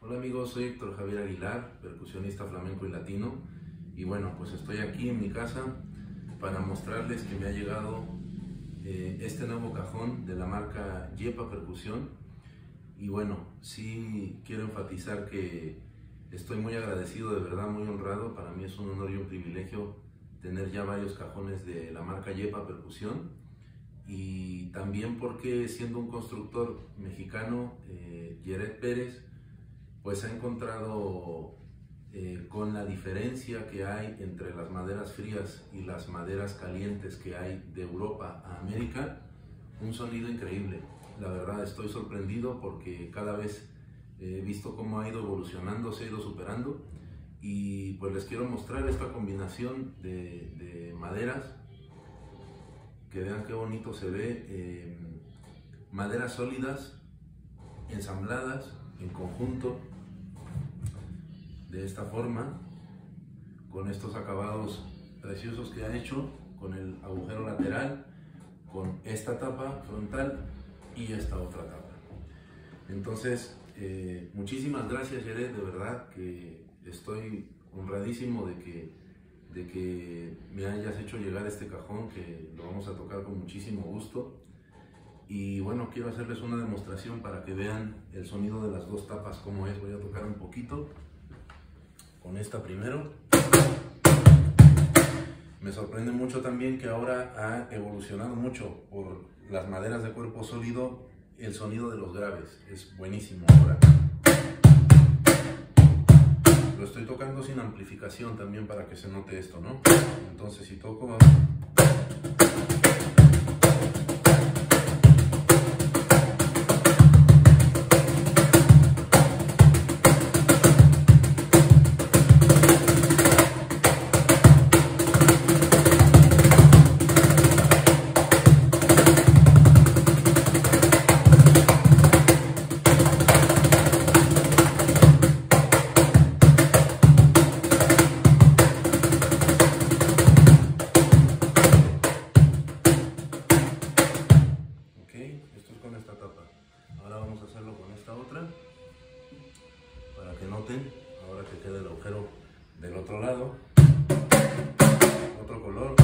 Hola amigos, soy Héctor Javier Aguilar, percusionista flamenco y latino. Y bueno, pues estoy aquí en mi casa para mostrarles que me ha llegado eh, este nuevo cajón de la marca Yepa Percusión. Y bueno, sí quiero enfatizar que estoy muy agradecido, de verdad muy honrado. Para mí es un honor y un privilegio tener ya varios cajones de la marca Yepa Percusión. Y también porque siendo un constructor mexicano, eh, Yeret Pérez, pues ha encontrado eh, con la diferencia que hay entre las maderas frías y las maderas calientes que hay de Europa a América, un sonido increíble. La verdad estoy sorprendido porque cada vez he visto cómo ha ido evolucionando, se ha ido superando. Y pues les quiero mostrar esta combinación de, de maderas, que vean qué bonito se ve, eh, maderas sólidas, ensambladas en conjunto, de esta forma, con estos acabados preciosos que ha hecho, con el agujero lateral, con esta tapa frontal y esta otra tapa. Entonces, eh, muchísimas gracias Jared, de verdad que estoy honradísimo de que, de que me hayas hecho llegar este cajón, que lo vamos a tocar con muchísimo gusto. Y bueno, quiero hacerles una demostración para que vean el sonido de las dos tapas, cómo es. Voy a tocar un poquito con esta primero. Me sorprende mucho también que ahora ha evolucionado mucho por las maderas de cuerpo sólido el sonido de los graves. Es buenísimo ahora. Lo estoy tocando sin amplificación también para que se note esto, ¿no? Entonces si toco... esta tapa. Ahora vamos a hacerlo con esta otra para que noten, ahora que quede el agujero del otro lado, otro color.